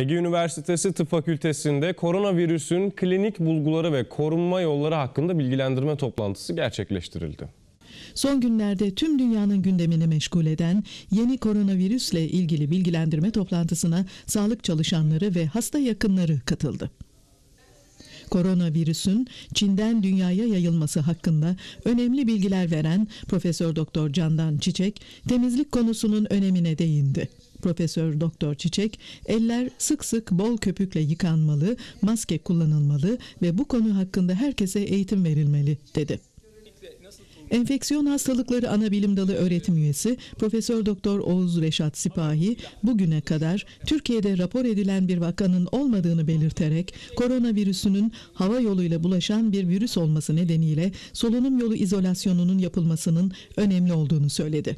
Ege Üniversitesi Tıp Fakültesi'nde koronavirüsün klinik bulguları ve korunma yolları hakkında bilgilendirme toplantısı gerçekleştirildi. Son günlerde tüm dünyanın gündemini meşgul eden yeni koronavirüsle ilgili bilgilendirme toplantısına sağlık çalışanları ve hasta yakınları katıldı. Koronavirüsün Çin'den dünyaya yayılması hakkında önemli bilgiler veren Profesör Doktor Candan Çiçek temizlik konusunun önemine değindi. Profesör Doktor Çiçek, eller sık sık bol köpükle yıkanmalı, maske kullanılmalı ve bu konu hakkında herkese eğitim verilmeli dedi. Enfeksiyon Hastalıkları Anabilim Dalı öğretim üyesi Profesör Doktor Oğuz Reşat Sipahi bugüne kadar Türkiye'de rapor edilen bir vakanın olmadığını belirterek koronavirüsünün hava yoluyla bulaşan bir virüs olması nedeniyle solunum yolu izolasyonunun yapılmasının önemli olduğunu söyledi.